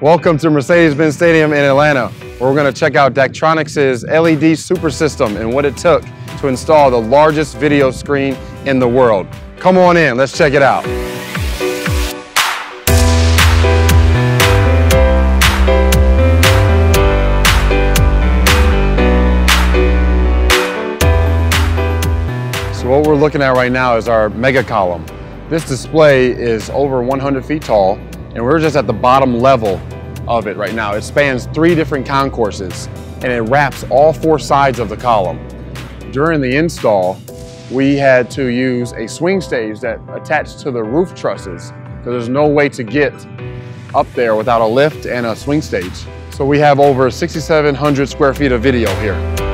Welcome to Mercedes-Benz Stadium in Atlanta, where we're going to check out Daktronics' LED Super System and what it took to install the largest video screen in the world. Come on in, let's check it out. So what we're looking at right now is our mega column. This display is over 100 feet tall, and we're just at the bottom level of it right now. It spans three different concourses, and it wraps all four sides of the column. During the install, we had to use a swing stage that attached to the roof trusses, because there's no way to get up there without a lift and a swing stage. So we have over 6,700 square feet of video here.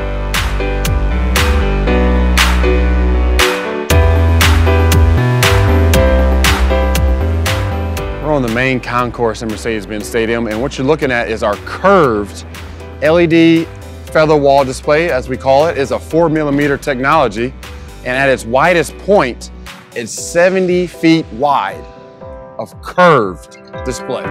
Main concourse in Mercedes-Benz Stadium, and what you're looking at is our curved LED feather wall display, as we call it, is a four millimeter technology, and at its widest point, it's 70 feet wide of curved display.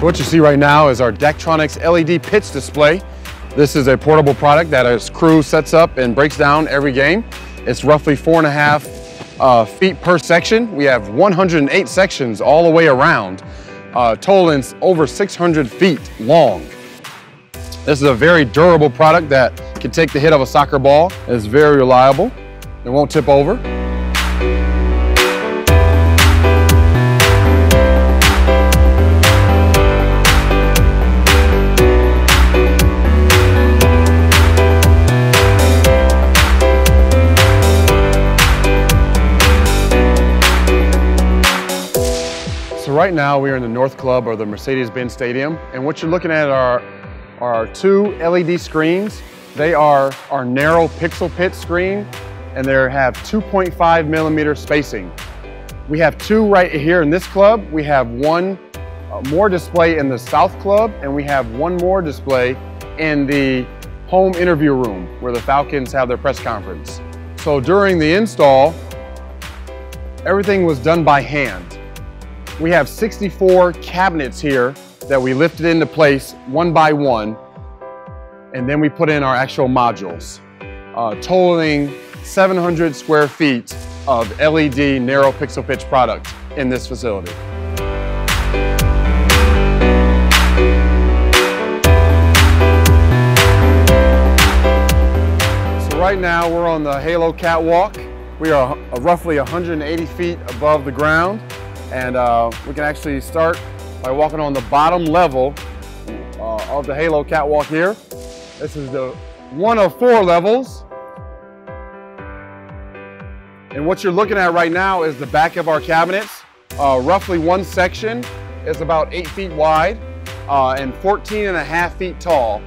So what you see right now is our Daktronics LED pitch display. This is a portable product that a crew sets up and breaks down every game. It's roughly four and a half uh, feet per section. We have 108 sections all the way around, uh, totaling over 600 feet long. This is a very durable product that can take the hit of a soccer ball. It's very reliable. It won't tip over. So right now we are in the North Club or the Mercedes-Benz Stadium, and what you're looking at are, are two LED screens. They are our narrow pixel pitch screen, and they have 2.5 millimeter spacing. We have two right here in this club. We have one uh, more display in the South Club, and we have one more display in the home interview room where the Falcons have their press conference. So during the install, everything was done by hand. We have 64 cabinets here that we lifted into place one by one, and then we put in our actual modules, uh, totaling 700 square feet of LED narrow pixel pitch product in this facility. So right now we're on the Halo Catwalk. We are roughly 180 feet above the ground and uh, we can actually start by walking on the bottom level uh, of the Halo catwalk here. This is the one of four levels. And what you're looking at right now is the back of our cabinets. Uh, roughly one section is about eight feet wide uh, and 14 and a half feet tall.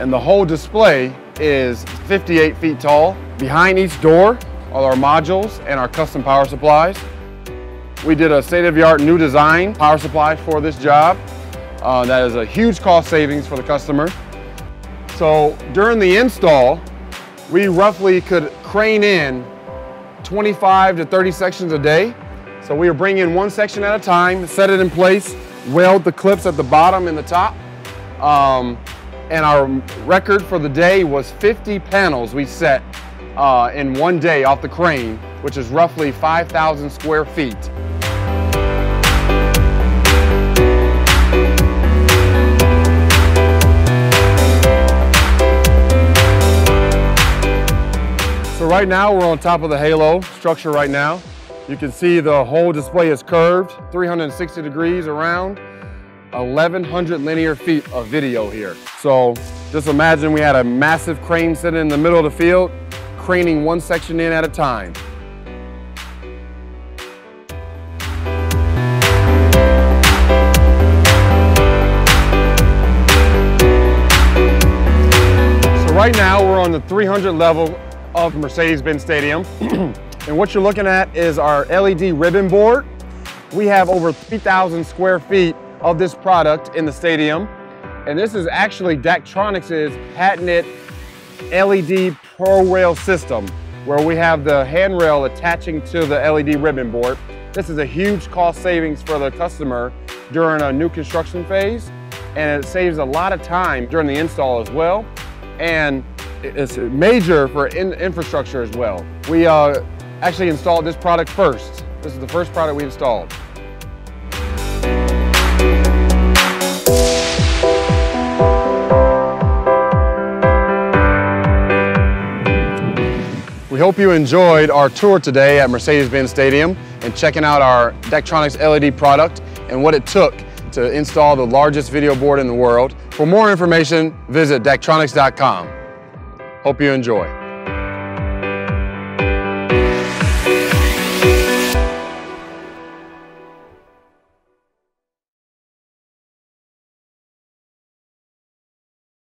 And the whole display is 58 feet tall. Behind each door are our modules and our custom power supplies. We did a state-of-the-art new design power supply for this job. Uh, that is a huge cost savings for the customer. So during the install, we roughly could crane in 25 to 30 sections a day. So we were bringing in one section at a time, set it in place, weld the clips at the bottom and the top. Um, and our record for the day was 50 panels we set uh, in one day off the crane, which is roughly 5,000 square feet. Right now we're on top of the halo structure right now. You can see the whole display is curved, 360 degrees around, 1,100 linear feet of video here. So just imagine we had a massive crane sitting in the middle of the field, craning one section in at a time. So right now we're on the 300 level of Mercedes-Benz Stadium. And what you're looking at is our LED ribbon board. We have over 3,000 square feet of this product in the stadium. And this is actually Daktronics' patented LED Pro Rail system where we have the handrail attaching to the LED ribbon board. This is a huge cost savings for the customer during a new construction phase and it saves a lot of time during the install as well. And it's major for in infrastructure as well. We uh, actually installed this product first. This is the first product we installed. We hope you enjoyed our tour today at Mercedes-Benz Stadium and checking out our Daktronics LED product and what it took to install the largest video board in the world. For more information, visit Daktronics.com. Hope you enjoy.